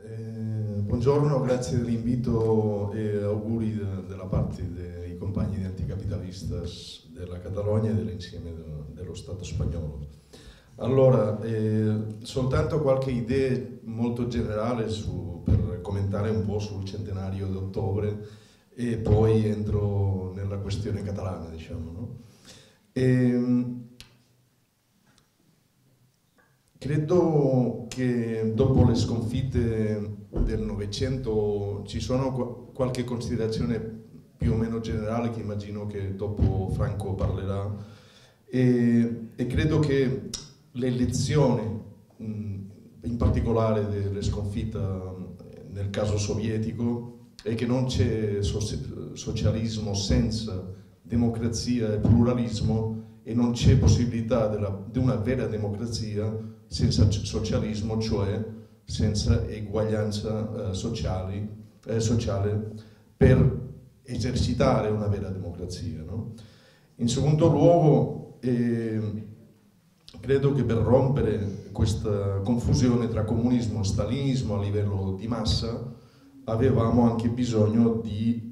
Eh, buongiorno, grazie dell'invito e auguri de, della parte dei compagni di Anticapitalistas della Catalogna e dell'insieme de, dello Stato spagnolo. Allora, eh, soltanto qualche idea molto generale su, per commentare un po' sul centenario di ottobre e poi entro nella questione catalana, diciamo. No? E, ehm, credo che dopo le sconfitte del Novecento ci sono qualche considerazione più o meno generale che immagino che dopo Franco parlerà. E, e credo che le lezioni, in particolare delle sconfitte nel caso sovietico, è che non c'è socialismo senza democrazia e pluralismo e non c'è possibilità della, di una vera democrazia senza socialismo, cioè senza eguaglianza eh, sociali, eh, sociale per esercitare una vera democrazia. No? In secondo luogo, eh, credo che per rompere questa confusione tra comunismo e stalinismo a livello di massa avevamo anche bisogno di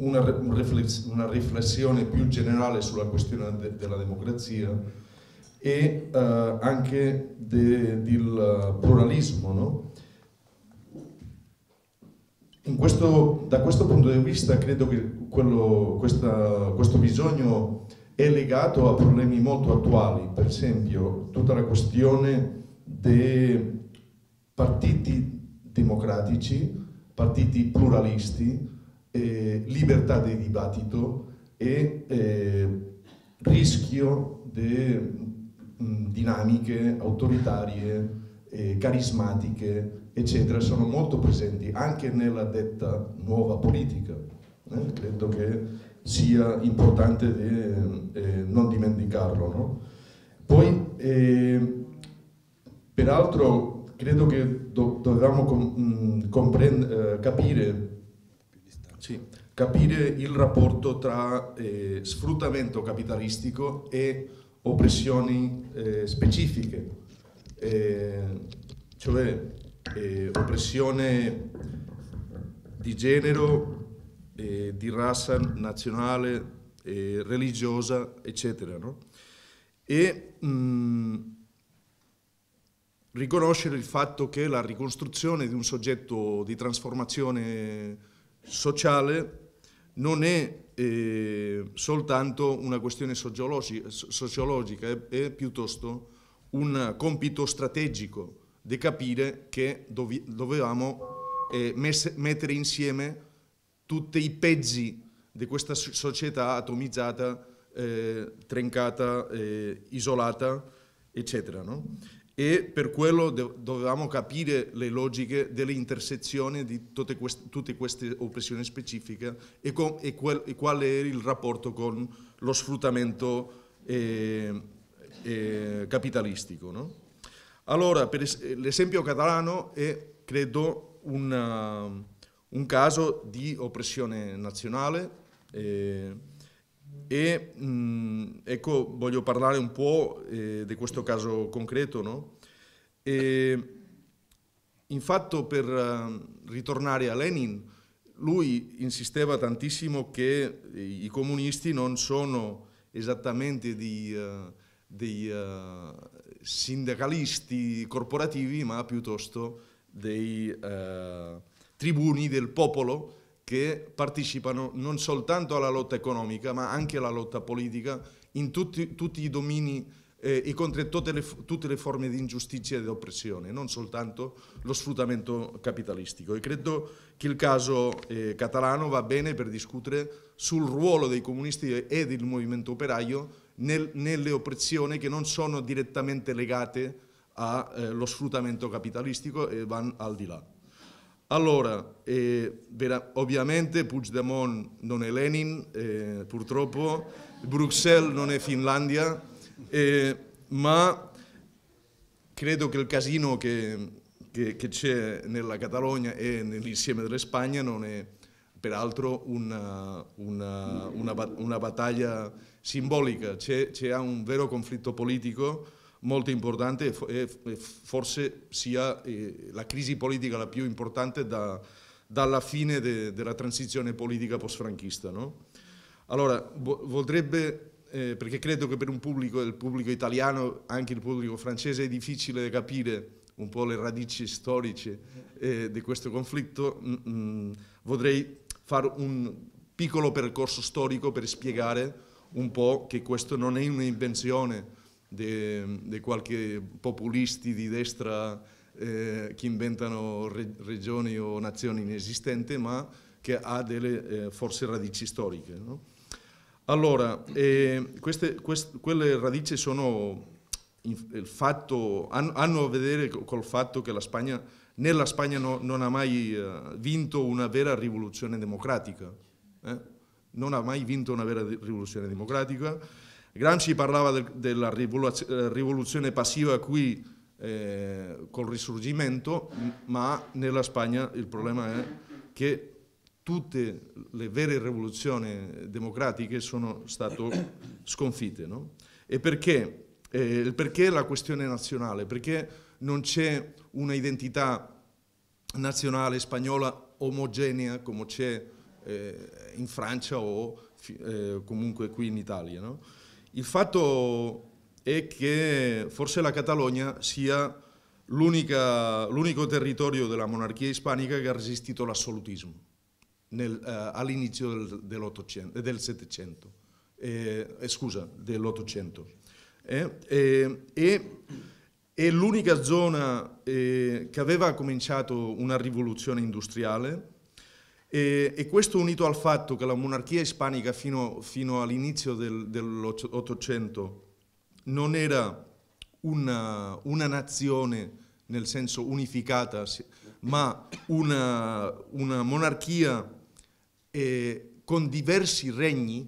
una, riflessione più generale sulla questione de, della democrazia e uh, anche de, del pluralismo. No? Questo, da questo punto di vista credo che quello, questa, questo bisogno è legato a problemi molto attuali, per esempio tutta la questione dei partiti democratici, partiti pluralisti, eh, libertà di dibattito e eh, rischio di dinamiche autoritarie, eh, carismatiche, eccetera, sono molto presenti anche nella detta nuova politica. Eh? Credo che sia importante de, eh, non dimenticarlo. No? Poi, eh, peraltro, credo che do, dovevamo com, eh, capire sì, capire il rapporto tra eh, sfruttamento capitalistico e oppressioni eh, specifiche, eh, cioè eh, oppressione di genere, eh, di razza nazionale, religiosa, eccetera. No? E mh, mm, riconoscere il fatto che la ricostruzione di un soggetto di trasformazione sociale non è eh, soltanto una questione sociologica, è, è, piuttosto un compito strategico di capire che dovi, dovevamo eh, messe, mettere insieme tutti i pezzi di questa società atomizzata, eh, trencata, eh, isolata, eccetera. No? E per quello dovevamo capire le logiche delle intersezioni di tutte queste, tutte queste oppressioni specifiche e, con, e, quel, e, qual è il rapporto con lo sfruttamento eh, eh, capitalistico. No? Allora, l'esempio catalano è, credo, una, un caso di oppressione nazionale eh, e mh, mm, ecco, voglio parlare un po' eh, di questo caso concreto. No? E, infatti, per uh, ritornare a Lenin, lui insisteva tantissimo che i comunisti non sono esattamente dei, uh, dei uh, sindacalisti corporativi, ma piuttosto dei tribuni del popolo che partecipano non soltanto alla lotta economica ma anche alla lotta politica in tutti, tutti i domini eh, e contro tutte le, tutte le, forme di ingiustizia e di oppressione, non soltanto lo sfruttamento capitalistico. E credo che il caso eh, catalano va bene per discutere sul ruolo dei comunisti e del movimento operaio nel, nelle oppressioni che non sono direttamente legate allo eh, sfruttamento capitalistico e vanno al di là. Allora, eh, vera, ovviamente Puigdemont non è Lenin, eh, purtroppo, Bruxelles non è Finlandia, eh, ma credo che il casino che, c'è nella Catalogna e nell'insieme delle Spagna non è peraltro una, una, una, una battaglia simbolica, c'è un vero conflitto politico molto importante e forse sia eh, la crisi politica la più importante da, dalla fine de, della transizione politica post-franchista. No? Allora, vorrebbe, eh, perché credo che per un pubblico, il pubblico italiano, anche il pubblico francese, è difficile capire un po' le radici storiche eh, di questo conflitto, mh, mm, mh, vorrei fare un piccolo percorso storico per spiegare un po' che questo non è un'invenzione di qualche populisti di destra eh, che inventano re, regioni o nazioni inesistenti, ma che ha delle eh, forse radici storiche. No? Allora, eh, queste, queste, quelle radici sono fatto, hanno, a vedere col fatto che la Spagna, nella Spagna no, non ha mai uh, vinto una vera rivoluzione democratica. Eh? Non ha mai vinto una vera rivoluzione democratica. Gramsci parlava del, della eh, rivoluzione passiva qui eh, col risorgimento, ma nella Spagna il problema è che tutte le vere rivoluzioni democratiche sono state sconfitte. No? E perché? Eh, perché la questione nazionale? Perché non c'è una identità nazionale spagnola omogenea come c'è eh, in Francia o eh, comunque qui in Italia. No? Il fatto è che forse la Catalogna sia l'unico territorio della monarchia ispanica che ha resistito all'assolutismo eh, all'inizio del, del, Settecento, eh, eh, scusa, dell'Ottocento. Eh, è l'unica zona eh, che aveva cominciato una rivoluzione industriale e, e, questo unito al fatto che la monarchia ispanica fino, fino all'inizio del, dell'Ottocento non era una, una, nazione nel senso unificata, ma una, una monarchia eh, con diversi regni,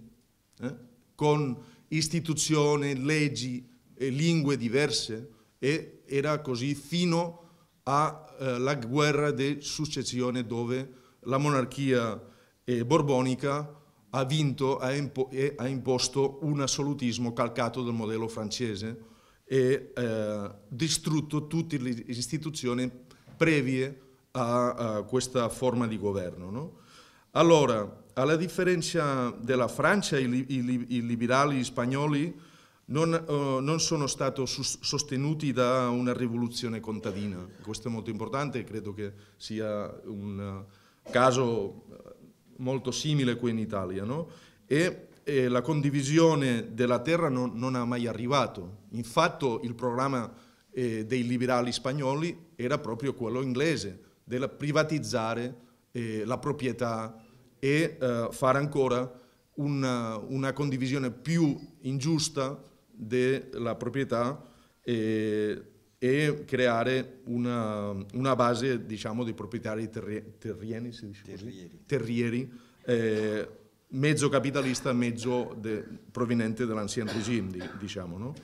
eh, con istituzioni, leggi e lingue diverse e era così fino alla eh, guerra di successione dove la monarchia eh, borbonica ha vinto ha impo e ha imposto un assolutismo calcato dal modello francese e eh, distrutto tutte le istituzioni previe a, a questa forma di governo. No? Allora, alla differenza della Francia, i, i, i liberali spagnoli non, uh, non, sono stati sostenuti da una rivoluzione contadina. Questo è molto importante credo che sia un caso eh, molto simile qui in Italia. No? E, e, la condivisione della terra non, non ha mai arrivato. Infatti il programma eh, dei liberali spagnoli era proprio quello inglese, del privatizzare eh, la proprietà e eh, fare ancora una, una, condivisione più ingiusta della proprietà e, creare una, una, base diciamo, di proprietari terri, terrieri, terrieri. terrieri eh, mezzo capitalista, mezzo de, proveniente dall'ancien regime, diciamo. No?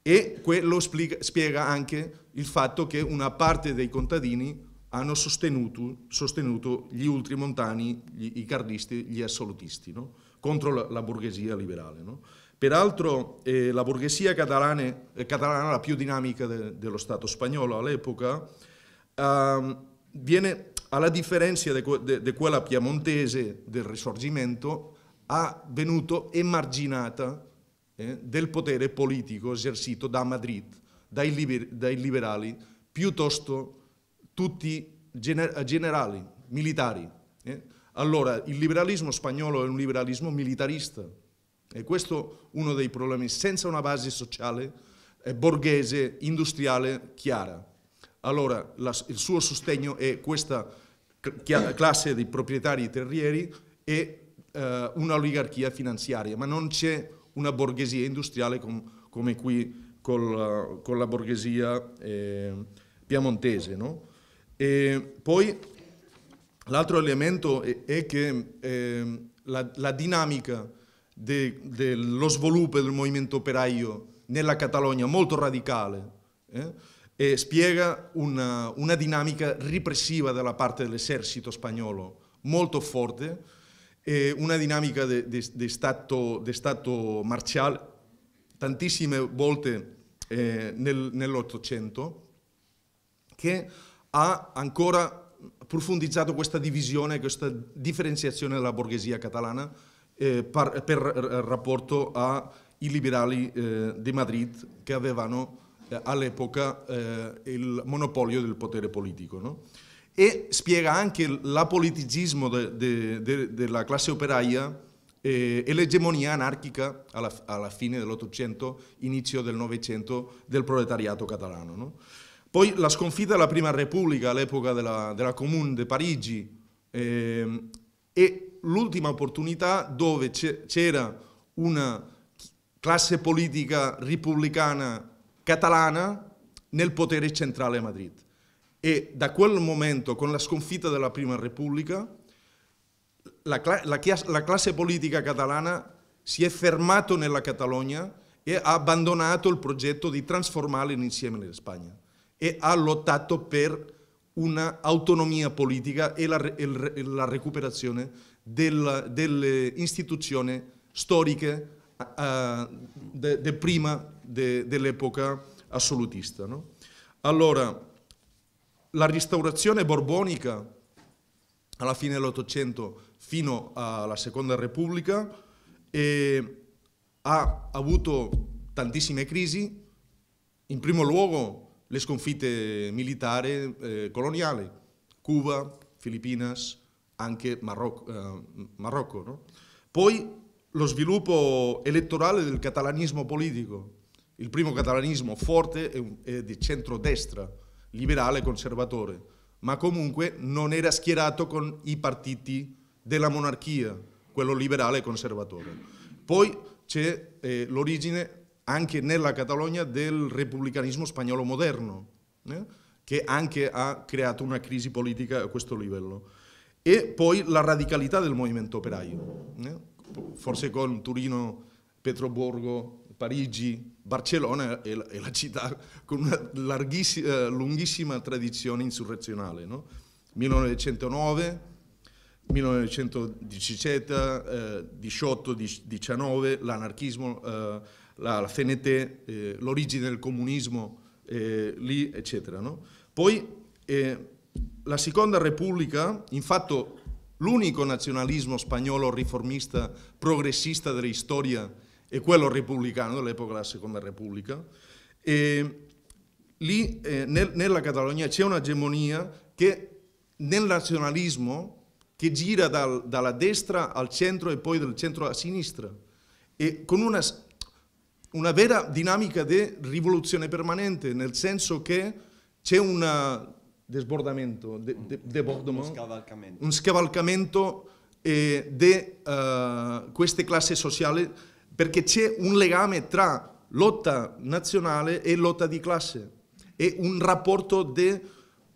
E quello spiega, anche il fatto che una parte dei contadini hanno sostenuto, sostenuto gli ultrimontani, gli, i carlisti, gli assolutisti, no? contro la, la, borghesia liberale. No? Peraltro eh, la borghesia catalana, eh, catalana, la più dinamica de, dello Stato spagnolo all'epoca, eh, viene, alla differenza di quella piemontese del Risorgimento, ha venuto emarginata eh, del potere politico esercito da Madrid, dai, liber, dai liberali, piuttosto tutti gener generali, militari. Eh? Allora, il liberalismo spagnolo è un liberalismo militarista e questo è uno dei problemi, senza una base sociale, eh, borghese, industriale chiara. Allora, la, il suo sostegno è questa classe di proprietari terrieri e eh, un'oligarchia finanziaria, ma non c'è una borghesia industriale com come qui col, con la borghesia eh, piemontese. No? Poi l'altro elemento è, è che eh, la, la, dinamica dello sviluppo del movimento operaio nella Catalogna molto radicale eh, spiega una, una, dinamica ripressiva dalla parte dell'esercito spagnolo molto forte, e una dinamica di stato, stato marziale. Tantissime volte eh, nel, nell'Ottocento che ha ancora profondizzato questa divisione, questa differenziazione della borghesia catalana eh, par, per rapporto ai liberali eh, di Madrid che avevano eh, all'epoca eh, il monopolio del potere politico. No? E spiega anche l'apoliticismo de, de, de, della classe operaia eh, e l'egemonia anarchica alla, alla fine dell'Ottocento, inizio del Novecento del proletariato catalano. No? Poi la sconfitta della Prima Repubblica all'epoca della, della Comune di Parigi eh, e l'ultima opportunità dove c'era una classe politica repubblicana catalana nel potere centrale a Madrid. E da quel momento, con la sconfitta della Prima Repubblica, la, la, la classe politica catalana si è fermata nella Catalogna e ha abbandonato il progetto di trasformare l'insieme in Spagna e ha lottato per un'autonomia politica e la, la recuperazione del, delle istituzioni storiche uh, de, de prima de, dell'epoca assolutista. No? Allora, la restaurazione borbonica alla fine dell'Ottocento fino alla Seconda Repubblica e ha avuto tantissime crisi, in primo luogo le sconfitte militari eh, coloniali, Cuba, Filipinas, anche Marocco. Eh, Marocco no? Poi lo sviluppo elettorale del catalanismo politico, il primo catalanismo forte è di centrodestra, liberale e conservatore, ma comunque non era schierato con i partiti della monarchia, quello liberale e conservatore. Poi c'è eh, l'origine anche nella Catalogna del repubblicanismo spagnolo moderno, eh, che anche ha creato una crisi politica a questo livello. E poi la radicalità del movimento operaio, eh, forse con Turino, Petroburgo, Parigi, Barcellona è la, è la città con una eh, lunghissima tradizione insurrezionale. No? 1909, 1917, eh, 18, 19, l'anarchismo, eh, la, la FNT, eh, l'origine del comunismo, eh, lì, eccetera. No? Poi eh, la Seconda Repubblica, infatti l'unico nazionalismo spagnolo riformista progressista della storia è quello repubblicano dell'epoca della Seconda Repubblica, e lì eh, nel, nella Catalogna c'è un'egemonia che nel nazionalismo che gira dal, dalla destra al centro e poi dal centro a sinistra, e con una una vera dinamica di rivoluzione permanente, nel senso che c'è un desbordamento, de, de, un scavalcamento, un scavalcamento eh, di uh, queste classi sociali perché c'è un legame tra lotta nazionale e lotta di classe e un rapporto di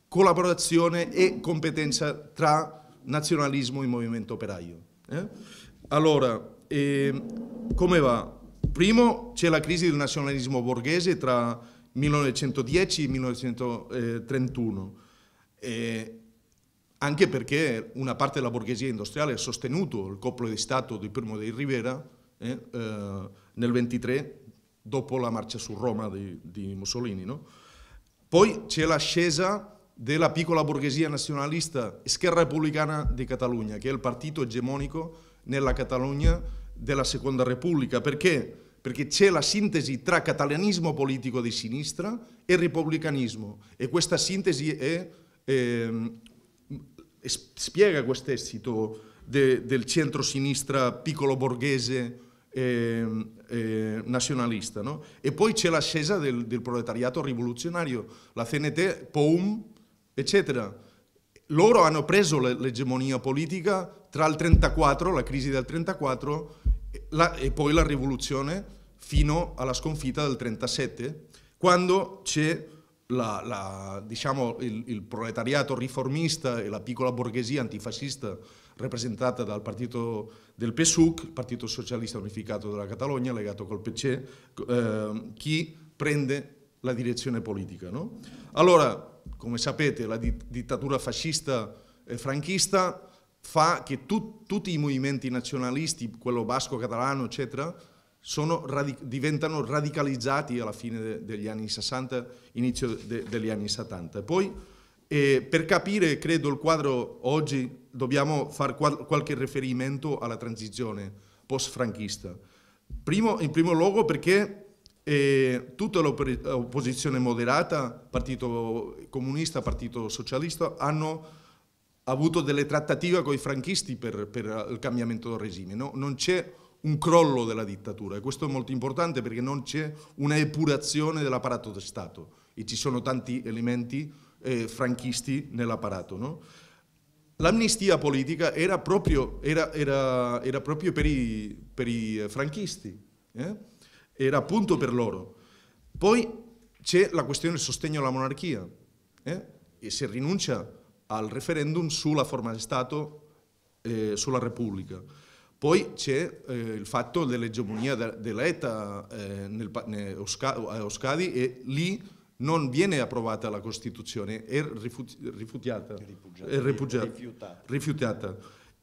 collaborazione e competenza tra nazionalismo e movimento operaio. Eh? Allora, eh, come va? Primo c'è la crisi del nazionalismo borghese tra 1910 e 1931, e anche perché una parte della borghesia industriale ha sostenuto il colpo di Stato di Primo di Rivera eh, eh, nel 23, dopo la marcia su Roma di, di Mussolini. No? Poi c'è l'ascesa della piccola borghesia nazionalista Scherra Repubblicana di Catalogna, che è il partito egemonico nella Catalogna della Seconda Repubblica. Perché? Perché c'è la sintesi tra catalanismo politico di sinistra e repubblicanismo e questa sintesi è, eh, spiega questo esito de, del centro-sinistra piccolo borghese eh, eh, nazionalista. No? E poi c'è l'ascesa del, del, proletariato rivoluzionario, la CNT, POUM, eccetera. Loro hanno preso l'egemonia politica tra il 34, la crisi del 34, la, e poi la rivoluzione fino alla sconfitta del 37, quando c'è la, la, diciamo, il, il, proletariato riformista e la piccola borghesia antifascista rappresentata dal partito del PSUC, il Partito Socialista Unificato della Catalogna, legato col PC, eh, chi prende la direzione politica. No? Allora, come sapete, la di dittatura fascista e franchista fa che tu tutti i movimenti nazionalisti, quello basco, catalano, eccetera, sono, diventano radicalizzati alla fine de, degli anni 60, inizio de, degli anni 70. Poi, eh, per capire, credo, il quadro oggi, dobbiamo fare qual qualche riferimento alla transizione post-franchista. In primo luogo perché eh, tutta l'opposizione moderata, Partito Comunista, Partito Socialista, hanno avuto delle trattative con i franchisti per, per il cambiamento del regime. No? Non c'è un crollo della dittatura e questo è molto importante perché non c'è una epurazione dell'apparato del Stato e ci sono tanti elementi eh, franchisti nell'apparato. No? L'amnistia politica era proprio, era, era, era proprio per, i, per, i, franchisti, eh? era appunto per loro. Poi c'è la questione del sostegno alla monarchia eh? e si rinuncia al referendum sulla forma di Stato, eh, sulla Repubblica. Poi c'è eh, il fatto dell'egemonia dell'ETA eh, nel, nel a Oscadi e lì non viene approvata la Costituzione, è rifiutata. È rifiutata. rifiutata.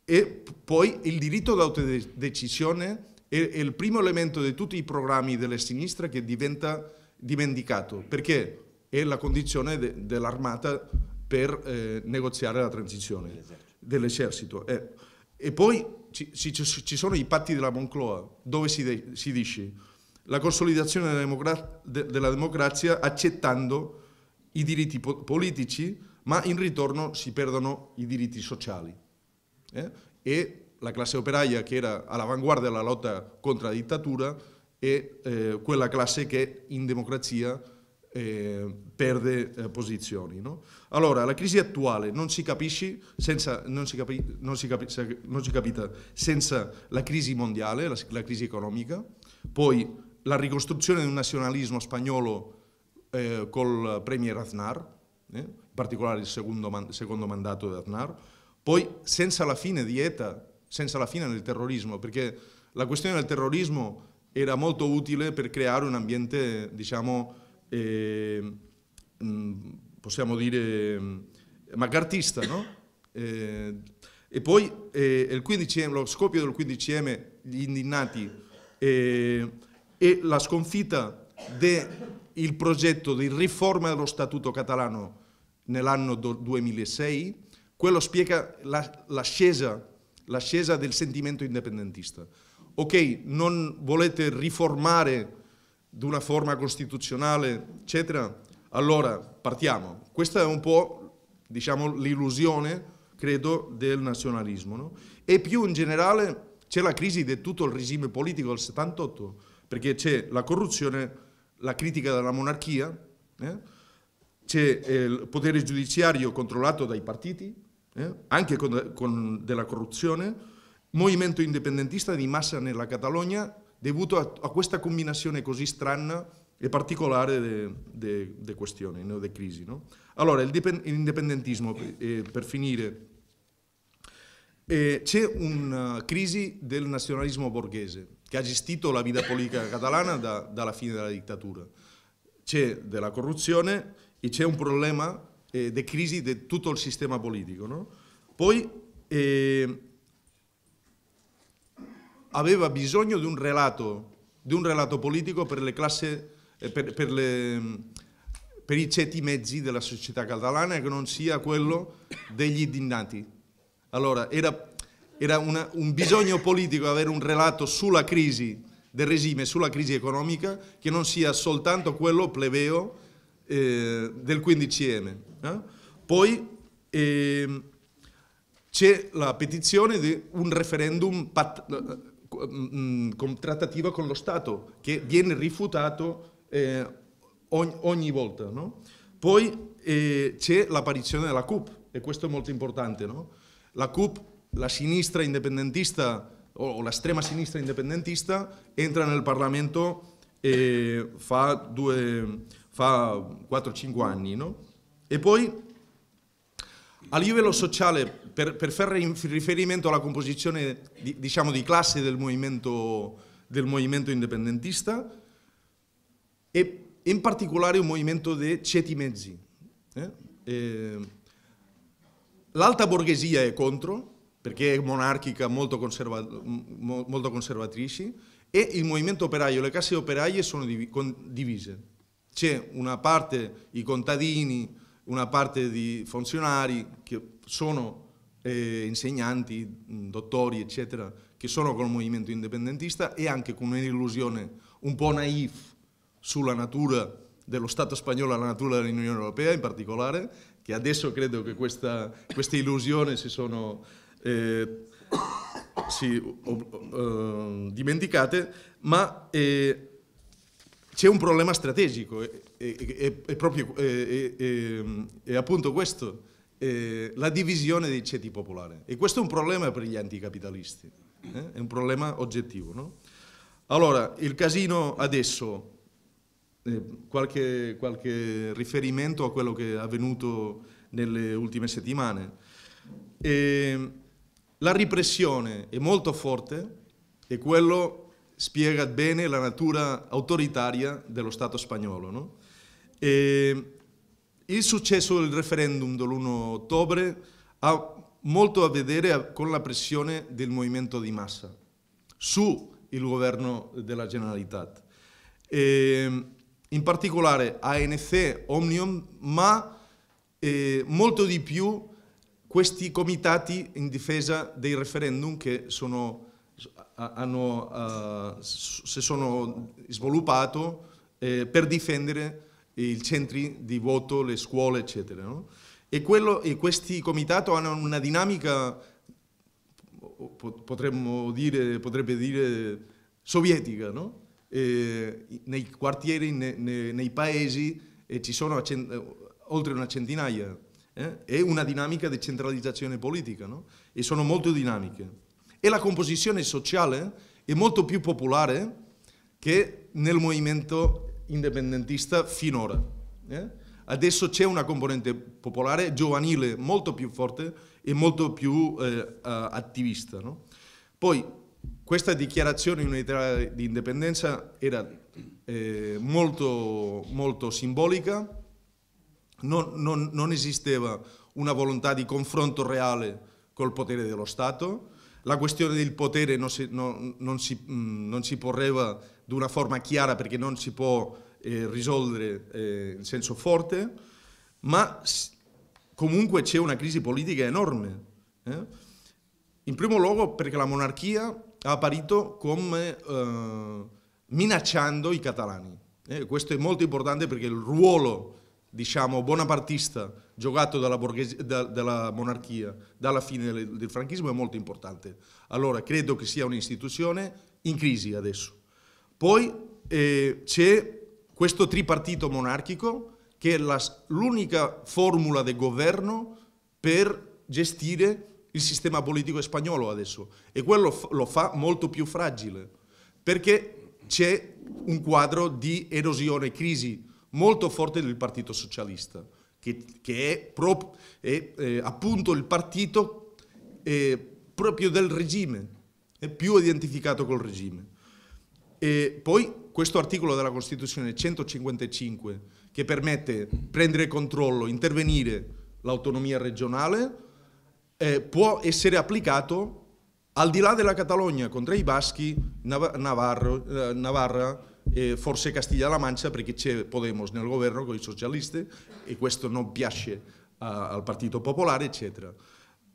E poi il diritto d'autodecisione è, è il primo elemento di tutti i programmi delle sinistre che diventa dimenticato, perché è la condizione de, dell'armata per eh, negoziare la transizione dell'esercito. Eh. E poi ci, ci, ci, sono i patti della Moncloa, dove si, de, si dice la consolidazione della, democra de, della, democrazia accettando i diritti po politici, ma in ritorno si perdono i diritti sociali. Eh? E la classe operaia che era all'avanguardia della lotta contro la dittatura è eh, quella classe che in democrazia eh, perde eh, posizioni. No? Allora, la crisi attuale non si capisce senza, non si, capi, non si, capi, non si capita senza la crisi mondiale, la, la, crisi economica, poi la ricostruzione di un nazionalismo spagnolo eh, col premier Aznar, eh, in particolare il secondo, man, secondo mandato di Aznar, poi senza la fine di ETA, senza la fine del terrorismo, perché la questione del terrorismo era molto utile per creare un ambiente, diciamo, eh, possiamo dire, macartista, no? Eh, e poi eh, il 15M, lo scoppio del 15M, gli indignati eh, e la sconfitta del progetto di riforma dello Statuto catalano nell'anno 2006, quello spiega l'ascesa la del sentimento indipendentista. Ok, non volete riformare di una forma costituzionale, eccetera, allora partiamo. Questa è un po', diciamo, l'illusione, credo, del nazionalismo. No? E più in generale c'è la crisi di tutto il regime politico del 78, perché c'è la corruzione, la critica della monarchia, eh? c'è il potere giudiziario controllato dai partiti, eh? anche con, con della corruzione, movimento indipendentista di massa nella Catalogna dovuto a, a questa combinazione così strana e particolare delle questioni, delle crisi. No? Allora, l'indipendentismo, eh, per finire, eh, c'è una crisi del nazionalismo borghese che ha gestito la vita politica catalana da, dalla fine della dittatura. C'è della corruzione e c'è un problema eh, di crisi di tutto il sistema politico. No? Poi eh, aveva bisogno di un relato, di un relato politico per le classi, eh, per, per, le, per, i ceti mezzi della società catalana che non sia quello degli indignati. Allora, era, era una, un bisogno politico avere un relato sulla crisi del regime, sulla crisi economica, che non sia soltanto quello plebeo eh, del 15M. Eh? Poi eh, c'è la petizione di un referendum Mm, con trattativa con lo Stato, che viene rifiutato eh, ogni, ogni, volta. No? Poi eh, c'è l'apparizione della CUP, e questo è molto importante. No? La CUP, la sinistra indipendentista, o l'estrema sinistra indipendentista, entra nel Parlamento eh, fa, fa 4-5 anni. No? E poi a livello sociale, per, per fare riferimento alla composizione di, diciamo, di classe del movimento, del movimento indipendentista, e in particolare un movimento di ceti mezzi. Eh? Eh, L'alta borghesia è contro, perché è monarchica, molto, conserva, molto conservatrice, e il movimento operaio, le casse operaie sono divise. C'è una parte i contadini, una parte di funzionari che sono eh, insegnanti, dottori, eccetera, che sono col movimento indipendentista e anche con un'illusione un po' naif sulla natura dello Stato spagnolo, la natura dell'Unione Europea in particolare, che adesso credo che questa, queste illusioni si sono eh, sì, uh, dimenticate, ma eh, c'è un problema strategico, è, proprio, è appunto questo, la divisione dei ceti popolari. E questo è un problema per gli anticapitalisti, eh? è un problema oggettivo. No? Allora, il casino adesso, eh, qualche, qualche riferimento a quello che è avvenuto nelle ultime settimane. E, la ripressione è molto forte e quello spiega bene la natura autoritaria dello Stato spagnolo. No? Il successo del referendum dell'1 ottobre ha molto a vedere con la pressione del movimento di massa sul governo della Generalitat. E, in particolare ANC, Omnium, ma eh, molto di più questi comitati in difesa dei referendum che sono, hanno, uh, si sono sviluppati eh, per difendere i centri di voto, le scuole, eccetera. No? E, quello, e, questi comitati hanno una dinamica, potremmo dire, potrebbe dire, sovietica, no? nei quartieri, ne, ne, nei paesi, ci sono oltre una centinaia eh? è una dinamica di centralizzazione politica no? e sono molto dinamiche. E la composizione sociale è molto più popolare che nel movimento indipendentista finora. Eh? Adesso c'è una componente popolare giovanile molto più forte e molto più eh, attivista. No? Poi questa dichiarazione unitaria di indipendenza era eh, molto, molto simbolica, non, non, non esisteva una volontà di confronto reale col potere dello Stato, la questione del potere non si, non, si, mm, si porreva di una forma chiara perché non si può eh, risolvere eh, in senso forte, ma comunque c'è una crisi politica enorme. Eh? In primo luogo perché la monarchia ha apparito come eh, minacciando i catalani. Eh? questo è molto importante perché il ruolo diciamo, bonapartista giocato dalla, da, dalla, monarchia dalla fine del, del, franchismo è molto importante. Allora credo che sia un'istituzione in crisi adesso. Poi eh, c'è questo tripartito monarchico che è l'unica formula di governo per gestire il sistema politico spagnolo adesso e quello lo fa molto più fragile perché c'è un quadro di erosione, crisi molto forte del Partito Socialista, che, che è, prop, è eh, appunto il partito eh, proprio del regime, è più identificato col regime. E poi questo articolo della Costituzione 155 che permette prendere controllo, intervenire l'autonomia regionale, eh, può essere applicato al di là della Catalogna, contro i baschi, Nav Navarro, eh, Navarra, eh, forse Castiglia-La Mancia perché c'è Podemos nel governo con i socialisti e questo non piace a, al Partito Popolare, eccetera.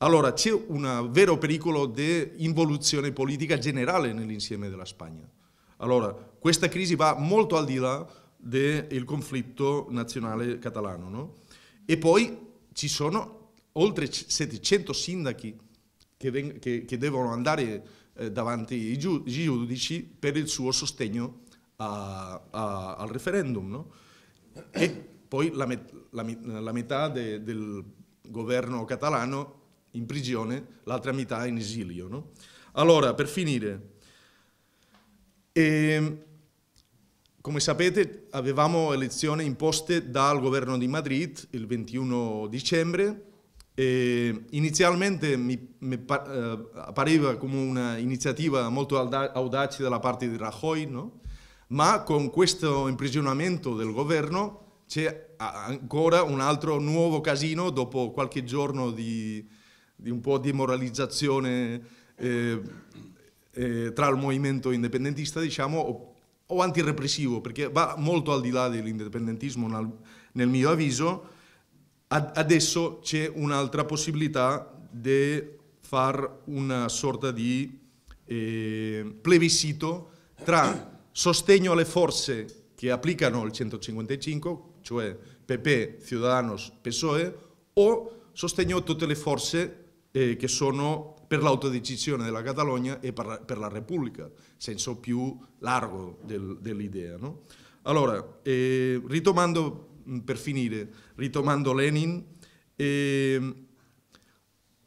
Allora c'è un vero pericolo di involuzione politica generale nell'insieme della Spagna. Allora, questa crisi va molto al di là del conflitto nazionale catalano. No? E poi ci sono oltre 700 sindaci che, che, che devono andare eh, davanti ai giudici per il suo sostegno a, a, al referendum. No? E poi la, met, la, la metà de, del governo catalano in prigione, l'altra metà in esilio. No? Allora, per finire, eh, come sapete avevamo elezioni imposte dal governo di Madrid il 21 dicembre e inizialmente mi, mi eh, pareva come un'iniziativa molto audace dalla parte di Rajoy, no? ma con questo imprigionamento del governo c'è ancora un altro nuovo casino dopo qualche giorno di, di un po' di moralizzazione eh, eh, tra il movimento indipendentista, diciamo, o, o antirepressivo, perché va molto al di là dell'indipendentismo nel, nel mio avviso, ad, adesso c'è un'altra possibilità di fare una sorta di eh, plebiscito tra sostegno alle forze che applicano il 155, cioè PP, Ciudadanos, PSOE, o sostegno a tutte le forze eh, che sono per l'autodecisione della Catalogna e per, per, la Repubblica, senso più largo del, dell'idea. No? Allora, eh, ritomando, per finire, ritomando Lenin, eh,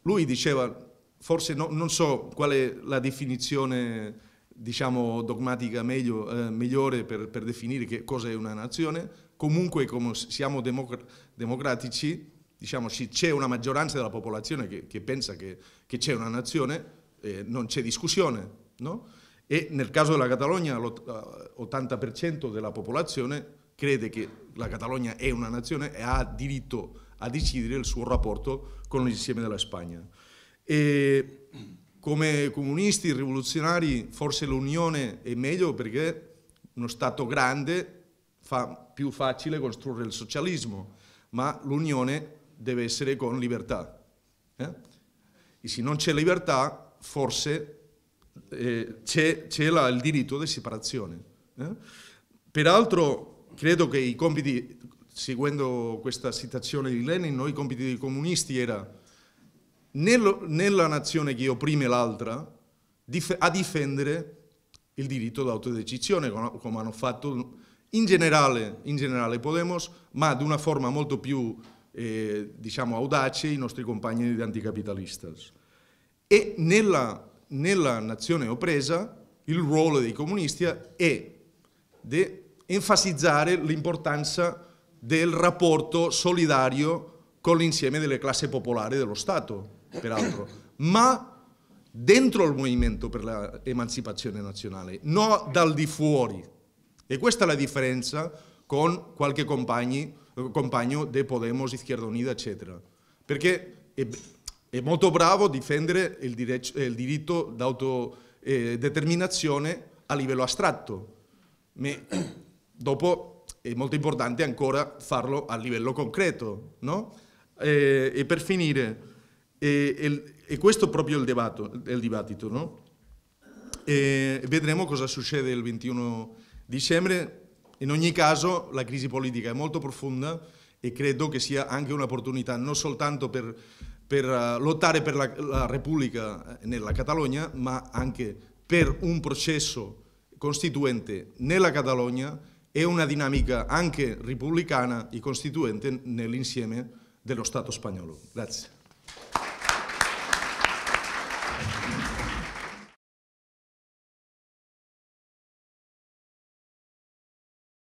lui diceva, forse no, non so qual è la definizione diciamo, dogmatica meglio, eh, migliore per, per, definire che cosa è una nazione, comunque come siamo democr democratici, diciamo, c'è una maggioranza della popolazione che, che pensa che, c'è una nazione, eh, non c'è discussione, no? E nel caso della Catalogna l'80% della popolazione crede che la Catalogna è una nazione e ha diritto a decidere il suo rapporto con l'insieme della Spagna. E come comunisti rivoluzionari forse l'unione è meglio perché uno Stato grande fa più facile costruire il socialismo, ma l'unione deve essere con libertà. Eh? E se non c'è libertà, forse eh, c'è, il diritto di separazione. Eh? Peraltro, credo che i compiti, seguendo questa citazione di Lenin, noi i compiti dei comunisti era nello, nella nazione che opprime l'altra a difendere il diritto d'autodecisione, come hanno fatto in generale, in generale Podemos, ma di una forma molto più eh, diciamo, audace i nostri compagni di anticapitalistas. E nella, nella nazione oppresa il ruolo dei comunisti è di enfatizzare l'importanza del rapporto solidario con l'insieme delle classi popolari dello Stato, peraltro, ma dentro il movimento per l'emancipazione nazionale, non dal di fuori. E questa è la differenza con qualche compagni, compagno di Podemos, Izquierda Unida, eccetera. Perché è, è molto bravo difendere il, il diritto d'autodeterminazione eh, a livello astratto, ma dopo è molto importante ancora farlo a livello concreto. No? E, e per finire, e, e, e questo è proprio il, debatto, il dibattito. No? vedremo cosa succede il 21 dicembre. In ogni caso la crisi politica è molto profonda e credo che sia anche un'opportunità non soltanto per, per uh, lottare per la, la Repubblica nella Catalogna, ma anche per un processo costituente nella Catalogna e una dinamica anche repubblicana e costituente nell'insieme dello Stato spagnolo. Grazie.